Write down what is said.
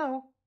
Hello.